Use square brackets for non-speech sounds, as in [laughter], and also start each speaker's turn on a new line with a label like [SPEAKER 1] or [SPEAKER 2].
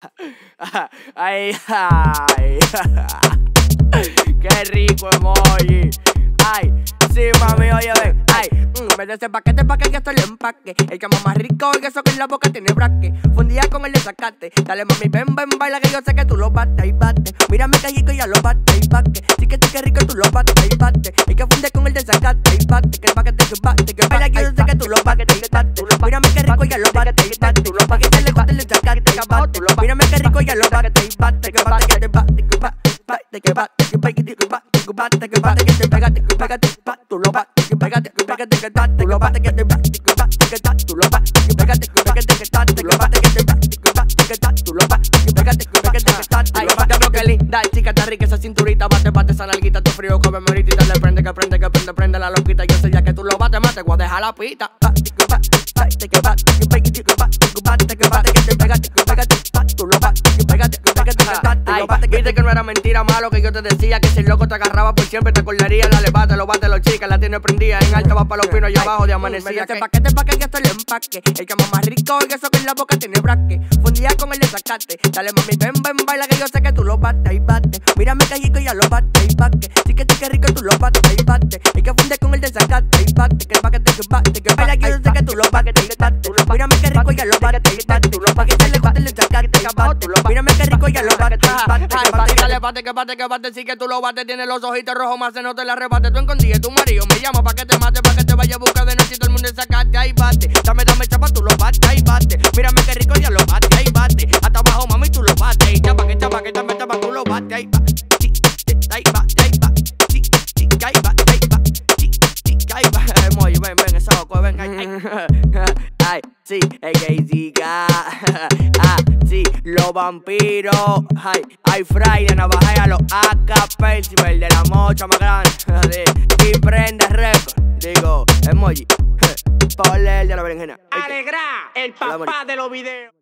[SPEAKER 1] [laughs] Ay, ay. [laughs] Qué rico emoji. Ay, sí, mami, oye, ven. Ay, mm, me de ese paquete pa' que esto le empaque. El que más rico y eso que en la boca tiene braque. Fundía con el desacate. Dale, mami, ven, ven, baila que yo sé que tú lo bates y bate. Mírame que rico ya lo bate y bate. Sí que sí que rico tú lo bates y bate. El que funde con el desacate y bate. Que el paquete que bate, que baila que yo sé que tú lo bates y bate. Mírame que rico ya lo bate y bate. Le y bate. Mírame que rico ya lo bate y bate. Que bate, que te bate, que bate, que bate, que bate, que bate, que bate, que bate, que te pégate, que pégate, tú lo bates, que pégate, que pégate, que bate, tú lo bates, que te bate, que bate, que tú lo bates, que pégate, que pégate, que bate, tú lo bates, que te bate, que bate, que tú lo bates, que pégate, que pégate, que bate, tú lo bates, que linda, chica, está rica esa cinturita, bate, bate esa nalguita, tu frío, come ahorita, le prende, que prende, que prende, prende la loquita, yo sé ya que tú lo bates, mate, voy a dejar la pita, bate, que bate, viste que no era mentira, malo, que yo te decía que si el loco te agarraba por siempre te acordaría, dale, bate, lo bate, lo chica, la tiene prendida, en alto va para los pinos y abajo de amanecía. Este paquete pa' que esto le empaque, el que más rico y eso que en la boca tiene braque, fundía con el desacate, dale mami, ven, ven, baila que yo sé que tú lo bates y bate, mírame que rico ya lo bate y bate, sí que sí que rico tú lo bates y bate, el que funde con el desacate y bate, que el paquete que bate, que baila que yo sé que rico ya lo bate y bate, pa' que te le guste el desacate y bate, mírame que rico ya lo bate bate, que bate, dale, bate, que bate, que bate, sí que tú lo bates, tiene los ojitos rojos más se no te la rebate, tú escondí tu marido me llama pa' que te mate, pa' que te vaya a buscar de noche y todo el mundo sacate, ahí bate, dame, dame chapa, tú lo bates, ahí bate, mírame que rico ya lo bate, ahí bate, hasta abajo mami tú lo bates, y chapa, que chapa, que dame chapa, tú lo bates, ahí bate, ahí bate, ahí bate, ahí bate, ahí bate, ahí bate, emoji, ven, ven, esa loco, ven, ay, ay, ay, sí, el diga, [laughs] ah, sí, los vampiros, ay, ay, Friday, navaja a los si el de la mocha más grande, [laughs] y prende récord, digo, emoji, [laughs] Paul el de la berenjena.
[SPEAKER 2] Alegra, el papá de los videos.